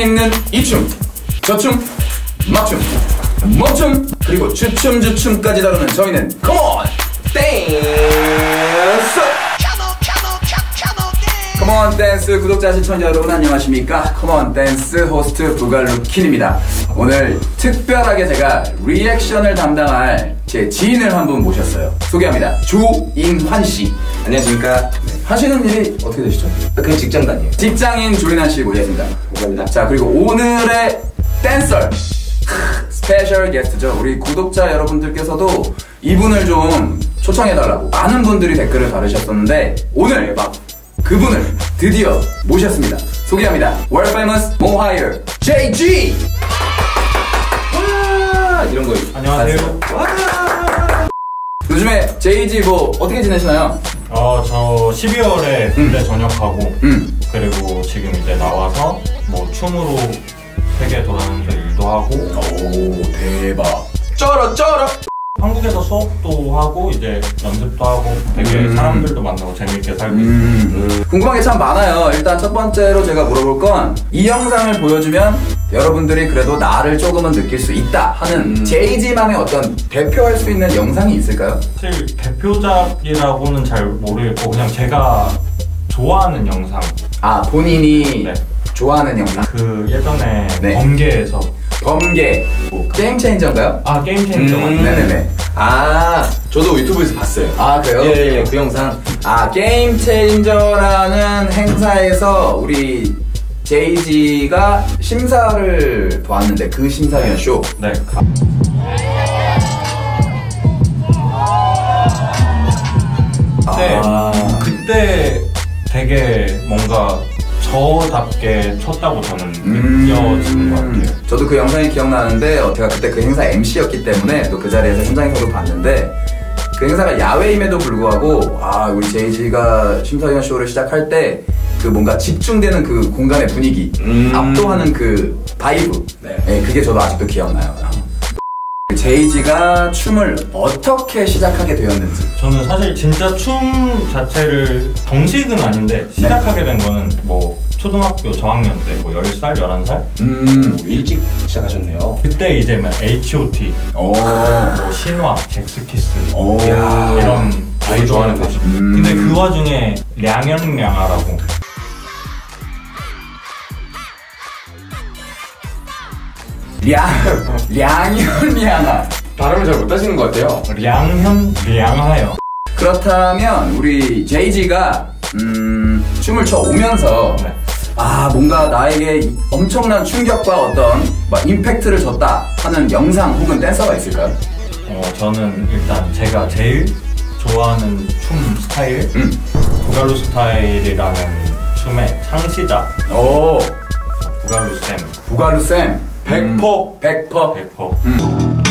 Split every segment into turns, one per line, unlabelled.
있는 이 춤, 저 춤, 막춤, 멈춤, 그리고 주춤 주춤까지 다루는 저희는 Come on Dance! Come on Dance 구독자 시청자 여러분 안녕하십니까? Come on Dance 호스트 부갈루킨입니다. 오늘 특별하게 제가 리액션을 담당할 제 지인을 한 분 모셨어요. 소개합니다. 조인환 씨.
안녕하십니까.
하시는 일이 어떻게 되시죠?
그냥 직장 다녀요.
직장인 조인환 씨 모셨습니다.
감사합니다.
자 그리고 오늘의 댄서 special 게스트죠. 우리 구독자 여러분들께서도 이분을 좀 초청해달라고 많은 분들이 댓글을 달으셨었는데 오늘 막 그분을 드디어 모셨습니다. 소개합니다. World Famous Mohire JG. 와 이런 거
안녕하세요.
요즘에 JG 뭐 어떻게 지내시나요?
어, 저 12월에 군대 전역하고
음.
그리고 지금 이제 나와서 뭐 춤으로 세계 돌아다니면서 일도 하고
오 대박. 쩔어 쩔어.
한국에서 수업도 하고 이제 연습도 하고 되게
음.
사람들도 만나고 재밌게 살고.
음, 궁금한 게 참 많아요. 일단 첫 번째로 제가 물어볼 건 이 영상을 보여주면 여러분들이 그래도 나를 조금은 느낄 수 있다 하는
음.
제이지만의 어떤 대표할 수 있는 영상이 있을까요?
사실 대표작이라고는 잘 모르겠고 그냥 제가 좋아하는 영상
아 본인이
네.
좋아하는 영상.
그 예전에
네.
번개에서
범계 게임 체인저인가요?
아 게임 체인저
음.
네네네.
아, 저도 유튜브에서 봤어요.
아 그래요?
예, 예, 그 영상.
아 게임 체인저라는 행사에서 우리 제이지가 심사를 보았는데 그 심사위원 쇼.
네. 네.
아.
그때 되게 뭔가 저답게 쳤다고 저는
음.
느껴지는 것 같아요.
저도 그 영상이 기억나는데 어, 제가 그때 그 행사 MC였기 때문에 또 그 자리에서 현장에서도 봤는데 그 행사가 야외임에도 불구하고 아 우리 제이지가 심사위원 쇼를 시작할 때 그 뭔가 집중되는 그 공간의 분위기
음.
압도하는 그 vibe
네.
네, 그게 저도 아직도 기억나요. 제이지가 춤을 어떻게 시작하게 되었는지
저는 사실 진짜 춤 자체를 정식은 아닌데 시작하게 된 거는 뭐 초등학교 저학년 때뭐 10살, 11살?
음,
일찍 시작하셨네요.
그때 이제 막 H.O.T,
오,
뭐 신화, 잭스키스
오,
야.
이런
많이 좋아하는 거지.
음.
근데 그 와중에 량현량아라고
량, 량현량아.
발음을 잘 못하시는 것 같아요.
량현 량하요.
그렇다면 우리 제이지가 음, 춤을 춰 오면서
네.
아 뭔가 나에게 이- 엄청난 충격과 어떤 막 임팩트를 줬다 하는 영상 혹은 댄서가 있을까요?
어, 저는 일단 제가 제일 좋아하는 춤 스타일
음.
부갈루 스타일이라는 춤의 창시자
오
부갈루 쌤
부가루 쌤 백퍼 백퍼
백퍼
음.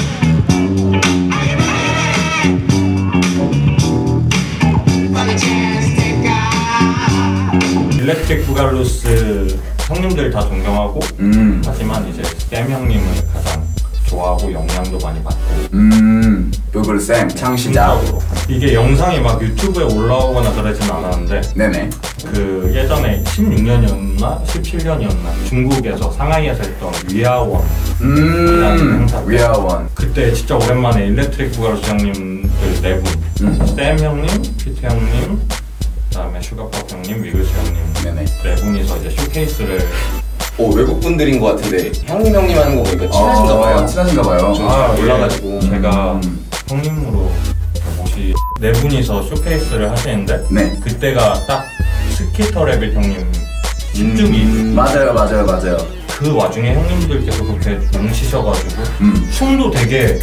일렉트릭 부갈루스 형님들 다 존경하고
음.
하지만 이제 쌤 형님을 가장 좋아하고 영향도 많이 받고.
음. 부가루 쌤 창시자.
이게 영상이 막 유튜브에 올라오거나 그러진 않았는데
네네.
그 예전에 16년이었나? 17년이었나? 중국에서 상하이에서 했던 위아원.
음 위아원.
그때 진짜 오랜만에 일렉트릭 부가루스 형님들 네분.
음.
쌤 형님, 피트 형님, 그다음에 슈가팝 형님, 위글스 형님
네네.
네 분이서 이제 쇼케이스를
오, 외국 분들인 것 같은데 형님 형님 하는 거 보니까 친하신가
어,
봐요.
친하신가 봐요
좀잘
예,
몰라가지고.
제가
음.
형님으로 모시 네 분이서 쇼케이스를 하시는데
네
그때가 딱 스키터 레빗 형님 10주기
음.
맞아요 맞아요 맞아요
그 와중에 형님들께서 그렇게 넘치셔가지고
음.
춤도 되게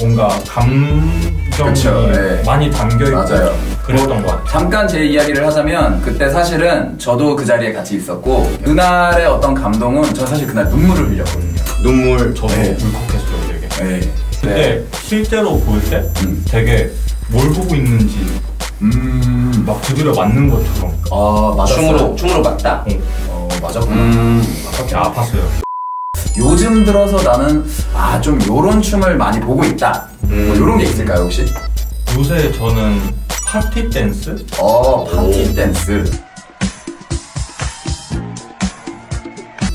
뭔가 감정이
그쵸, 예.
많이 담겨 있고
맞아요.
그랬던 것 같아요
잠깐 제 이야기를 하자면 그때 사실은 저도 그 자리에 같이 있었고 그날의 어떤 감동은 저 사실 그날 눈물을 흘렸거든요.
눈물.
저도
네.
울컥했어요 되게
네.
근데 실제로 볼때
음.
되게 뭘 보고 있는지
음.
막 두드려 맞는 것처럼
아 맞았어요.
춤으로, 춤으로 맞다.
어,
어 맞았구나.
음.
아팠어요
요즘 들어서 나는 아 좀 요런 춤을 많이 보고 있다. 뭐
음.
요런 게 있을까요 혹시?
요새 저는 파티 댄스?
어 파티
오.
댄스.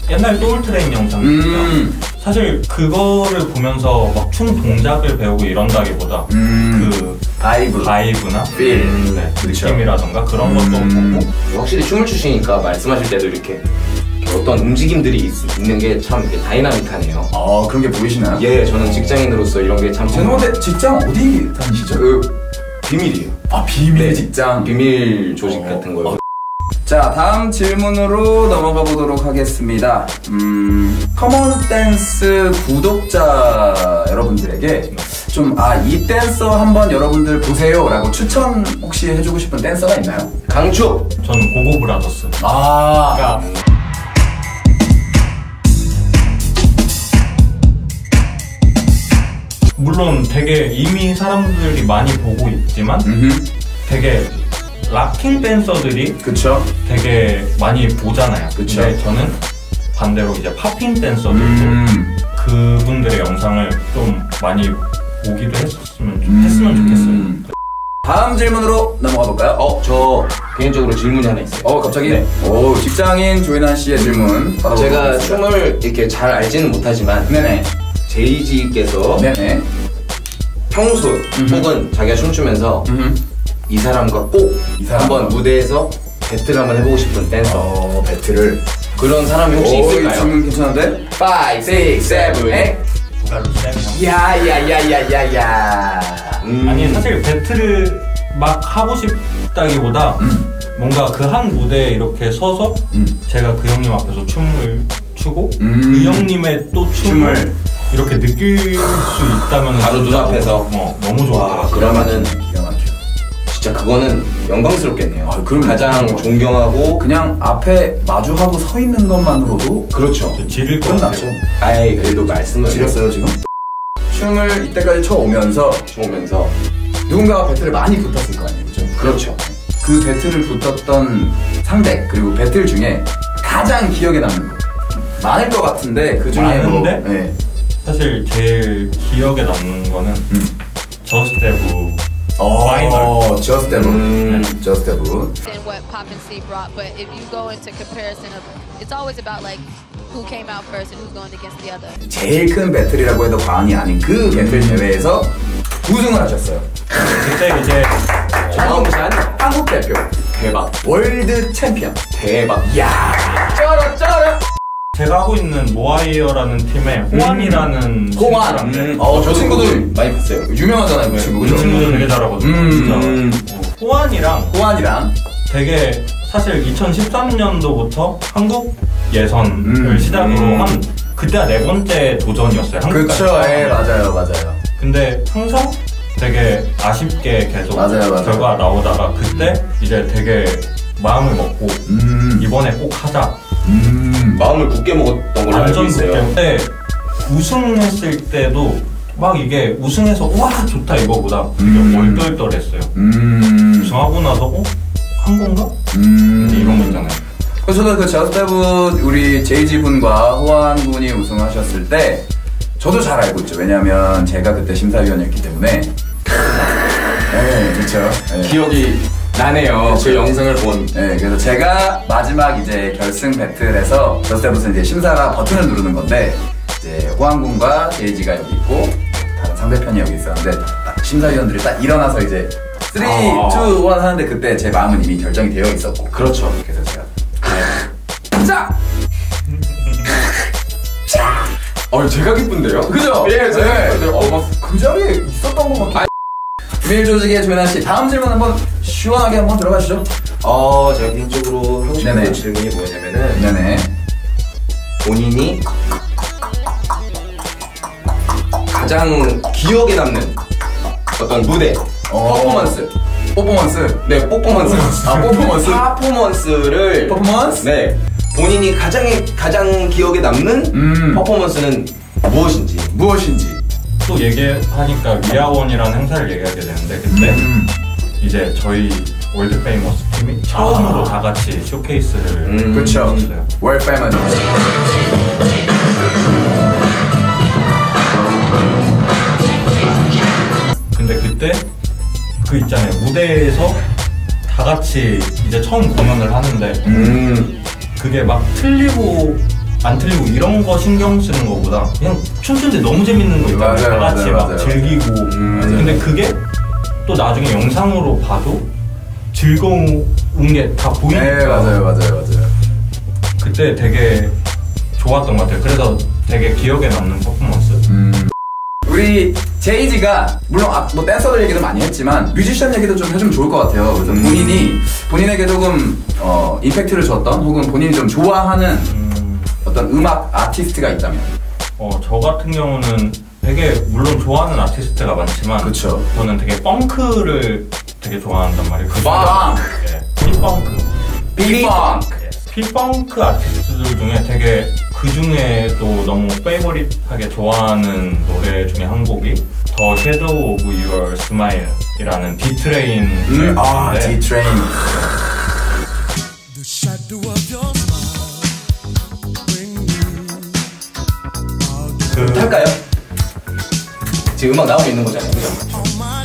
옛날 소울트레인 영상입니다.
음.
사실 그거를 보면서 막 춤 동작을 배우고 이런다기보다
음.
그 vibe. vibe나
feel.
네,
그쵸.
느낌이라던가 그런 것도
음.
보고
확실히 춤을 추시니까 말씀하실 때도 이렇게 어떤 움직임들이 있, 는 게 참 이렇게 다이나믹하네요.
어, 그런 게 보이시나요?
예, 저는 직장인으로서 이런 게참
죄송한데 직장 어디 다니시죠?
그 비밀이에요.
아, 비밀
네.
직장.
비밀 조직
어,
같은 거요.
자, 다음 질문으로 넘어가 보도록 하겠습니다. 음, 커먼 댄스 구독자 여러분들에게 좀, 아, 이 댄서 한번 여러분들 보세요. 라고 추천 혹시 해주고 싶은 댄서가 있나요?
강추!
저는 고고 브라더스.
아,
물론 되게 이미 사람들이 많이 보고 있지만
음,
되게 락킹 댄서들이
그쵸.
되게 많이 보잖아요.
그쵸.
근데 저는 반대로 이제 팝핑 댄서들도
음,
그분들의 영상을 좀 많이 보기도 했었으면 좀
음.
했으면 좋겠어요.
다음 질문으로 넘어가 볼까요?
어, 저 개인적으로 질문이 하나 있어요.
어, 갑자기?
네.
오, 직장인 조인환 씨의 질문.
제가. 춤을 이렇게 잘 알지는 못하지만
네네.
제이지께서
네네.
평소
음흠.
혹은 자기가 춤추면서
음.
이 사람과 꼭
이 사람과.
한번 무대에서 배틀 한번 해보고 싶은 댄서
어, 배틀을.
그런 사람이 혹시
오, 이
있을까요?
질문 괜찮은데?
5, 6, 7, 8
부갈로 쌤.
야야야야야야.
음.
아니 사실 배틀을 막 하고 싶다기보다
음.
뭔가 그 한 무대에 이렇게 서서
음.
제가 그 형님 앞에서 춤을 추고
음.
그 형님의 또 춤을,
춤을.
이렇게 느낄 수 있다면
바로 눈앞에서.
어, 너무 좋아.
와, 그러면은
기가 막혀.
진짜 그거는 영광스럽겠네요.
아, 그럼
가장
그럼.
존경하고
그냥 앞에 마주하고 서 있는 것만으로도
그렇죠.
것 같아요.
끝났죠.
아이 그래도 말씀을
지렸어요 지금? 춤을 이때까지 춰오면서
오면서
누군가가 배틀을 많이 붙었을 거 아니에요, 그죠?
그렇죠.
그 배틀을 붙었던 상대 그리고 배틀 중에 가장 기억에 남는 거 많을 것 같은데 그 중에 뭐,
많은데?
네.
사실 제일 기억에 남는 거는
음.
저스테브
어,
파이널.
Just Devil.
음.
Just Devil.
than what Pop and C brought. But if you go into comparison of, it's always about like who came out first and who's going against the other.
제일 큰 배틀이라고 해도 과언이 아닌 그 배틀 대회에서 우승을 하셨어요.
그때 이제
한국 샷
한국 대표
대박
월드 챔피언.
대박.
야
쩔어 쩔어.
제가 하고 있는 Mo' Higher라는 팀에 호환이라는
음. 호환. 음. 어, 저 친구들
많이 봤어요.
유명하잖아요, 그 친구.
그
그죠?
친구도 되게 잘하거든요.
음.
진짜. 어, 호환이랑
호환이랑
되게 사실 2013년도부터 한국 예선을
음.
시작으로
음.
한 그때가 네 번째 도전이었어요. 한국까지.
그쵸, 예, 맞아요, 맞아요.
근데 항상 되게 아쉽게 계속
맞아요, 맞아요.
결과가 나오다가 그때 이제 되게 마음을 먹고
음.
이번에 꼭 하자.
음.
마음을 굳게 먹었던 걸로 알고
완전
있어요.
그때 우승했을 때도 막 이게 우승해서 와 좋다 이거보다 되게
음.
얼떨떨했어요.
음.
우승하고 나서 어? 한 건가?
음.
이런 거 있잖아요.
그래서 저도 그 Juste Debout 우리 제이지 분과 호환 군이 우승하셨을 때 저도 잘 알고 있죠. 왜냐하면 제가 그때 심사위원이었기 때문에. 네, 그렇죠. 네.
기억이 나네요. 그 영상을 본.
네, 그래서 제가 마지막 이제 결승 배틀에서 저스트브는 이제 심사가 버튼을 누르는 건데 이제 호환 군과 제이지가 여기 있고 다른 상대편이 여기 있었는데 딱 심사위원들이 딱 일어나서 이제 3, 2, 1
아.
하는데 그때 제 마음은 이미 결정이 되어 있었고
그렇죠.
그래서 제가 자!
어, 제가 기쁜데요?
그죠?
예, 제가
네.
기쁜데요. 어, 막
그 자리에 있었던 것 같아요. 비 밀 조직의 조현아 씨, 다음 질문 한번 시원하게 한번 들어가시죠.
어, 제가 개인적으로 하고 싶은
네네.
질문이 뭐냐면은
네네.
본인이 가장 기억에 남는 어떤 무대,
어.
퍼포먼스.
퍼포먼스.
네, 퍼포먼스.
아, 퍼포먼스?
퍼포먼스를
퍼포먼스?
네. 본인이 가장 가장 기억에 남는
음.
퍼포먼스는 무엇인지.
무엇인지.
또 얘기하니까 위아원이라는 행사를 얘기하게 되는데 그때
음.
이제 저희 World Famous 팀이 처음으로 다 같이 쇼케이스를
음.
그렇죠.
했어요.
World Famous.
근데 그때 그 있잖아요 무대에서 다 같이 이제 처음 공연을 하는데
음.
그게 막 틀리고 안 틀리고 이런 거 신경 쓰는 거보다 그냥 춤추는데 너무 재밌는 거 있잖아요.
맞아요,
다 같이
맞아요,
막
맞아요.
즐기고.
음, 맞아요.
근데 그게 또 나중에 영상으로 봐도 즐거운 게 다 보이니까.
네 맞아요 맞아요 맞아요.
그때 되게 좋았던 것 같아요. 그래서 되게 기억에 남는 퍼포먼스.
음. 우리 제이지가 물론 아, 뭐 댄서들 얘기도 많이 했지만 뮤지션 얘기도 좀 해주면 좋을 것 같아요. 그래서 본인이 본인에게 조금 어, 임팩트를 줬던 혹은 본인이 좀 좋아하는
음,
어떤 음악 아티스트가 있다면.
어, 저 같은 경우는 되게 물론 좋아하는 아티스트가 많지만
그쵸.
저는 되게 펑크를 되게 좋아한단 말이에요. 그
펑크.
예,
P-Funk. P-Funk.
예, P-Funk 아티스트들 중에 되게 그 중에도 너무 favorite하게 좋아하는 노래 중에 한 곡이 The Shadow of Your Smile이라는 D Train
음, 아.
The
그
탈까요? 지금 음악 나오고 있는 거잖아요. 그죠? 아,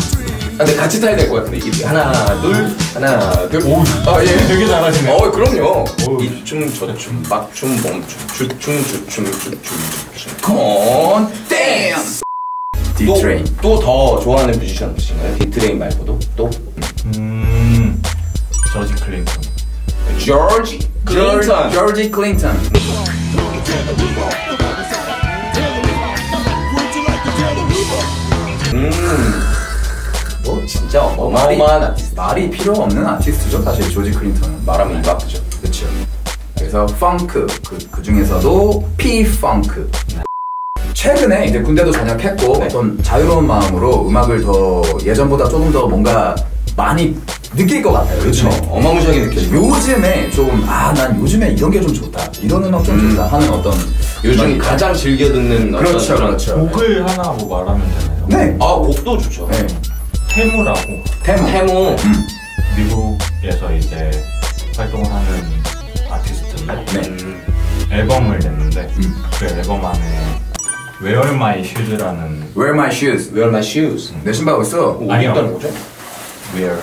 근데 같이 타야 될 것 같은데. 이렇게 하나, 둘, 하나, 둘.
오,
아, 예.
되게 잘하시네요.
어, 그럼요.
오.
이춤, 저춤, 막춤, 멈춤, 주춤, 주춤, 주춤, 주춤. Come on, dance.
D-Train.
또더 좋아하는 뮤지션 계신가요? 디트레인 말고도 또
음, 조지 클린턴.
조지 클린턴.
조지 클린턴.
뭐 진짜
말이-
어마어마한 아티스트.
말이 필요 없는 아티스트죠, 사실 조지 클린턴은.
말하면 입 아프죠.
그렇죠. 그래서 펑크 그, 그 중에서도 P 펑크. 최근에 이제 군대도 전역했고
네.
어떤 자유로운 마음으로 음악을 더 예전보다 조금 더 뭔가 많이 느낄 것 같아요.
그렇죠. 어마무시하게 느껴지고.
요즘에 좀 아 난 요즘에 이런 게 좀 좋다. 이런 음악 좀
음.
좋다 하는 어떤
요즘 가장 즐겨 듣는 어떤
그렇죠,
그런-
그렇죠.
곡을 하나 뭐 말하면 되나요?
네.
아 곡도 좋죠.
네.
테무라고
테마.
태무.
음.
미국에서 이제 활동을 하는 아티스트인데
네.
음,
앨범을 냈는데
음.
그 앨범 안에 Wear My Shoes라는
Wear my shoes.
Wear my shoes.
내 신발 어디 있어?
오,
아니요.
어떤 거죠?
Wear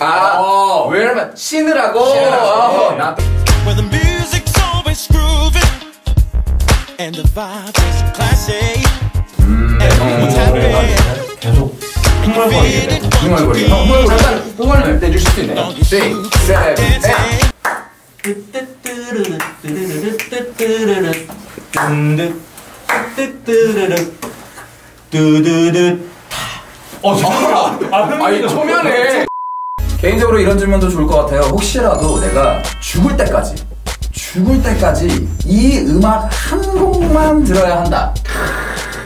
아,
어.
Wear my 신으라고.
신으라고.
아,
나-
Where the music's always grooving and the vibe is classy.
음.
노래가
happy.
계속 흥얼거리게 되고
흥얼거리. 어, 흥얼거리.
잠깐 흥얼 내줄 수 있네요.
Don't
Six, seven, eight.
dancing.
뚜두두 어 잠깐만 아
아니 초면에
개인적으로 이런 질문도 좋을 것 같아요. 혹시라도 내가 죽을 때까지, 죽을 때까지 이 음악 한 곡만 들어야 한다.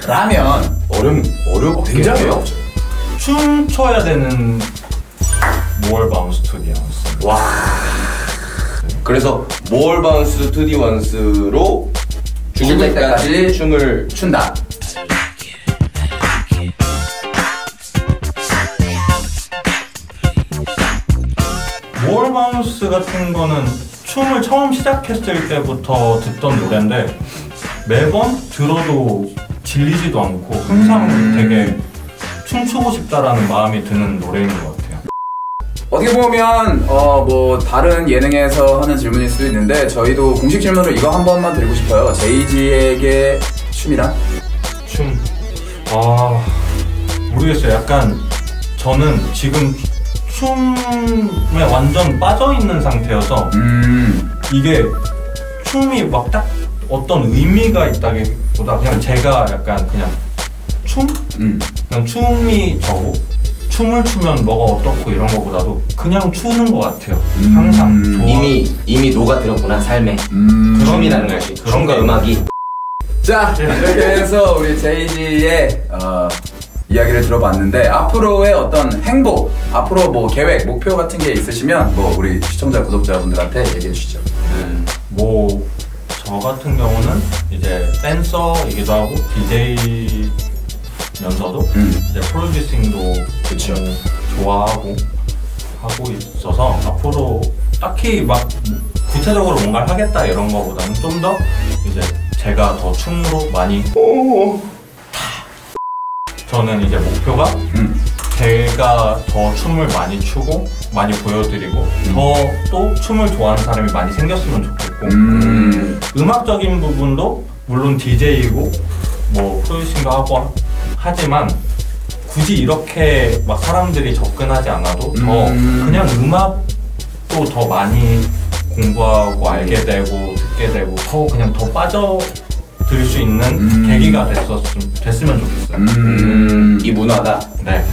라면
어려운 어렵
굉장히. 어렵죠.
춤춰야 되는 More Bounce to the Ounce
그래서 More Bounce to the Ounce로 죽을
죽을
때까지
때까지
춤을
춘다.
More Bounce 같은 거는 춤을 처음 시작했을 때부터 듣던 노래인데 매번 들어도 질리지도 않고 항상
음.
되게 춤추고 싶다라는 마음이 드는 노래인 것 같아요.
어떻게 보면 어 뭐 다른 예능에서 하는 질문일 수도 있는데 저희도 공식 질문으로 이거 한 번만 드리고 싶어요. 제이지에게 춤이란?
춤. 아, 모르겠어요. 약간 저는 지금 춤에 완전 빠져 있는 상태여서
음,
이게 춤이 막 딱 어떤 의미가 있다기보다 그냥 제가 약간 그냥 춤?
음.
그냥 춤이 저고 춤을 추면 뭐가 어떻고 이런 거보다도 그냥 추는 것 같아요.
음.
항상 좋아.
이미 이미 녹아들었구나 삶에
음.
춤이라는
네,
것이
그런
춤과
게-
음악이
자, 이렇게 해서 우리 제이지의 어, 이야기를 들어봤는데 앞으로의 어떤 행복, 앞으로 뭐 계획, 목표 같은 게 있으시면 뭐 우리 시청자, 구독자분들한테 얘기해 주시죠.
뭐저 같은 경우는 이제 댄서이기도 하고 DJ면서도
음.
이제 프로듀싱도
그쵸.
음, 좋아하고 하고 있어서 앞으로 딱히 막 구체적으로 뭔가를 하겠다 이런 거보다는 좀 더 이제 제가 더 춤으로 많이 저는 이제 목표가
음.
제가 더 춤을 많이 추고 많이 보여드리고 더 또 춤을 좋아하는 사람이 많이 생겼으면 좋겠고
음.
음악적인 부분도 물론 DJ이고 뭐 프로듀싱도 하고 하지만 굳이 이렇게 막 사람들이 접근하지 않아도 더
음.
그냥 음악도 더 많이 공부하고 알게 되고 듣게 되고 더 그냥 더 빠져들 수 있는
음.
계기가 됐었, 됐으면 좋겠어요.
음.
이 문화가
네.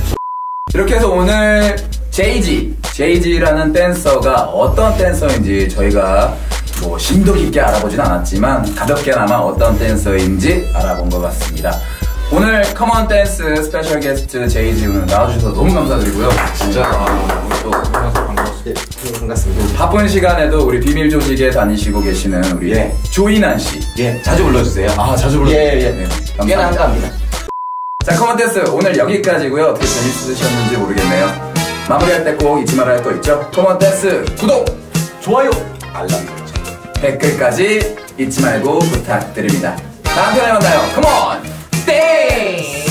이렇게 해서 오늘 제이지, 제이지라는 댄서가 어떤 댄서인지 저희가 뭐 심도 깊게 알아보진 않았지만 가볍게나마 어떤 댄서인지 알아본 것 같습니다. 오늘 Come on 댄스 스페셜 게스트 제이지 오늘 나와주셔서 너무 감사드리고요.
진짜 아, 또
반갑습니다. 반갑습니다.
예, 반갑습니다.
바쁜 시간에도 우리 비밀 조직에 다니시고 계시는 우리
예.
조이난 씨.
예, 자주 불러주세요.
아 자주 불러주세요.
예, 예.
네,
꽤나. 한가합니다.
자, Come on 댄스 오늘 여기까지고요. 어떻게 재밌으셨는지 모르겠네요. 마무리할 때 꼭 잊지 말아야 할 거 있죠? Come on 댄스 구독,
좋아요!
알람 설정.
댓글까지 잊지 말고 부탁드립니다. 다음 편에 만나요. Come on! 땡!